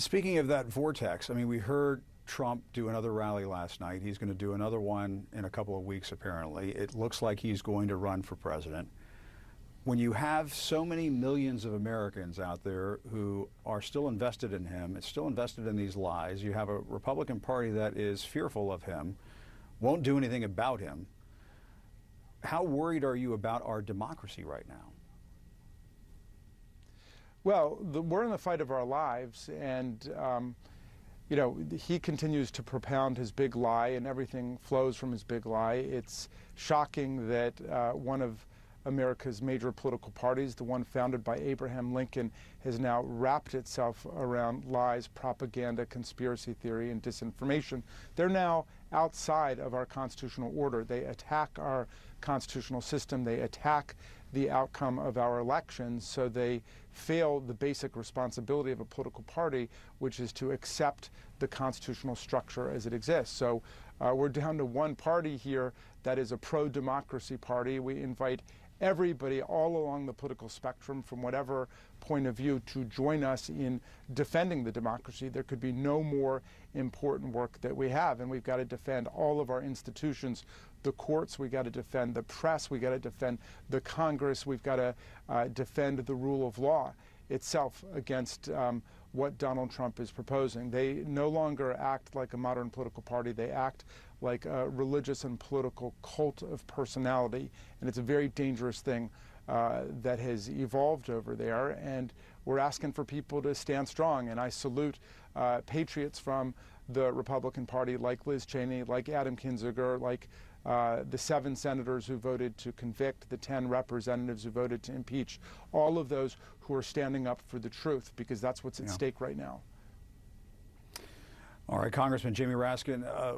Speaking of that vortex, I mean, we heard Trump do another rally last night. He's going to do another one in a couple of weeks, apparently. It looks like he's going to run for president. When you have so many millions of Americans out there who are still invested in him, it's still invested in these lies, you have a Republican Party that is fearful of him, won't do anything about him. How worried are you about our democracy right now? Well, the, we're in the fight of our lives, and um, you know he continues to propound his big lie, and everything flows from his big lie. It's shocking that uh, one of America's major political parties, the one founded by Abraham Lincoln, has now wrapped itself around lies, propaganda, conspiracy theory, and disinformation. They're now outside of our constitutional order. They attack our constitutional system. They attack the outcome of our elections. So they fail the basic responsibility of a political party, which is to accept the constitutional structure as it exists. So uh, we're down to one party here that is a pro democracy party. We invite everybody all along the political spectrum from whatever point of view to join us in defending the democracy. There could be no more important work that we have, and we've got to defend all of our institutions the courts, we've got to defend the press, we've got to defend the Congress, we've got to uh, defend the rule of law itself against um, what Donald Trump is proposing. They no longer act like a modern political party, they act like a religious and political cult of personality, and it's a very dangerous thing. Uh, that has evolved over there, and we're asking for people to stand strong. And I salute uh, patriots from the Republican Party, like Liz Cheney, like Adam Kinzinger, like uh, the seven senators who voted to convict, the 10 representatives who voted to impeach, all of those who are standing up for the truth, because that's what's at yeah. stake right now. All right, Congressman Jamie Raskin. Uh,